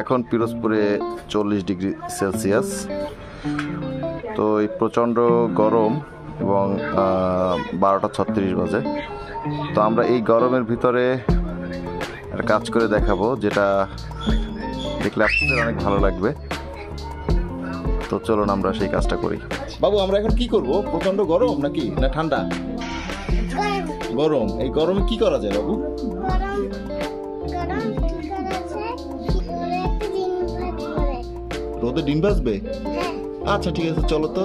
এখন পিরোজপুরে চল্লিশ degree Celsius. তো এই প্রচণ্ড গরম এবং বারোটা ছত্রিশ বাজে। তো আমরা এই গরমের ভিতরে একটা কাজ করে দেখাবো যেটা দেখলে আপনাদের অনেক ভালো লাগবে। তো চলুন আমরা সেই কাজটা করি। বাবু আমরা এখন কি করব? প্রচণ্ড গরম নাকি? না ঠান্ডা? গরম। এই গরমে কি করা যায় বাবু? রোদে ডিম ভাজবে? হ্যাঁ। আচ্ছা ঠিক আছে চলো তো।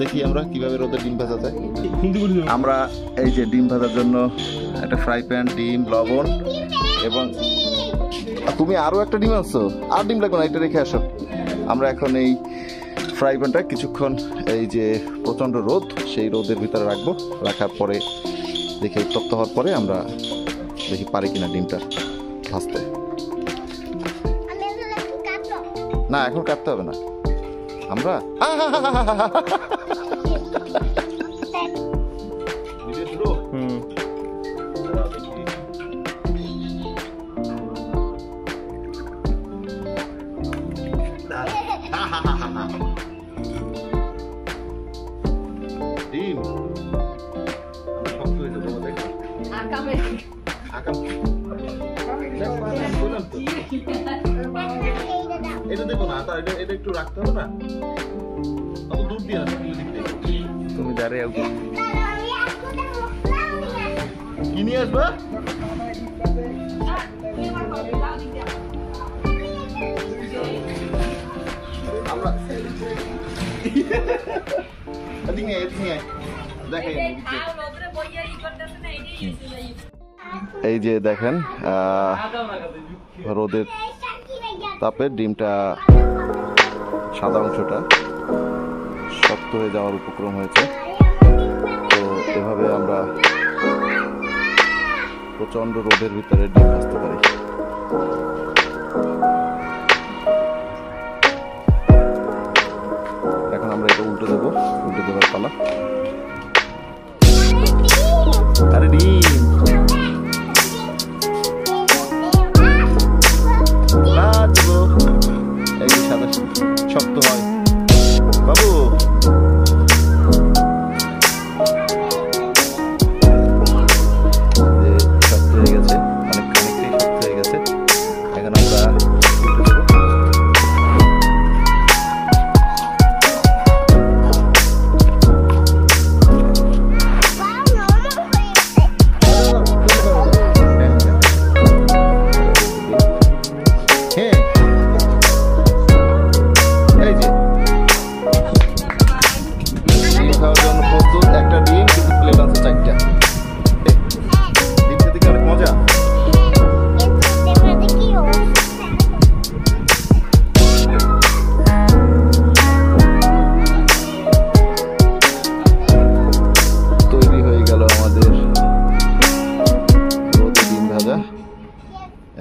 দেখি আমরা কীভাবে রোদে ডিম ভাজা যায়। আমরা এই যে ডিম ভাজার জন্য একটা ফ্রাই প্যান ডিম লবণ এবং তুমি আরও একটা ডিম আনছো? আর ডিম লাগবে না এটা রেখে আসো। আমরা এখন এই ফ্রাই প্যানটা কিছুক্ষণ এই যে প্রচণ্ড রোদ সেই রোদের ভিতরে রাখব। রাখার পরে দেখে উত্তপ্ত হওয়ার পরে আমরা দেখি পারি কিনা ডিমটা ভাজতে। না এখন কাটতে হবে না আমরা হুম ডিম শক্ত হয়ে যাবে দেখ আকাম বললাম তো এটা দেখো না তা এটা এটা একটু রাখতে হবে না? অত দূর দিয়ে না তুমি দাঁড়িয়ে কি নিয়ে আসবা? আমরা এদিকে এদিকে দেখাই এই যে দেখেন আহ, রোদের তাপে ডিমটা সাদা অংশটা শক্ত হয়ে যাওয়ার উপক্রম হয়েছে। তো এভাবে আমরা প্রচণ্ড রোদের ভিতরে ডিম ভাজতে পারি। এখন আমরা এটা উল্টে দেবো, উল্টে দেওয়ার পালা। আরে ডিম!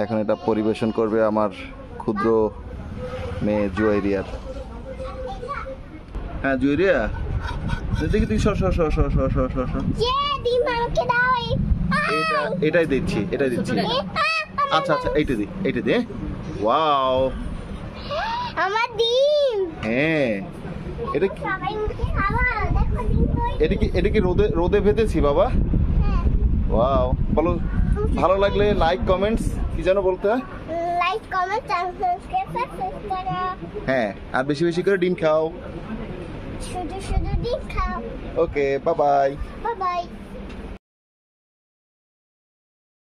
এখন এটা পরিবেশন করবে আমার ক্ষুদ্র মেয়ে জুয়েরিয়ার হ্যাঁ জুয়েরিয়া দেখি তুই সর সর সর সর সর সর সর। সর এটাই দিচ্ছি এটাই দিচ্ছি। আচ্ছা আচ্ছা এইটা দি এইটা দি। ওয়াও। আমার ডিম। হ্যাঁ। এটা কি। এটা কি এটা কি রোদে রোদে ভেতেছি বাবা? হ্যাঁ। ওয়াও। বলো ভালো লাগলে লাইক কমেন্টস কি যেন বলতে হয়? লাইক কমেন্ট সাবস্ক্রাইব করো হ্যাঁ আর বেশি বেশি করে ডিম খাও। শুধু শুধু ডিম খাও। Okay bye bye bye bye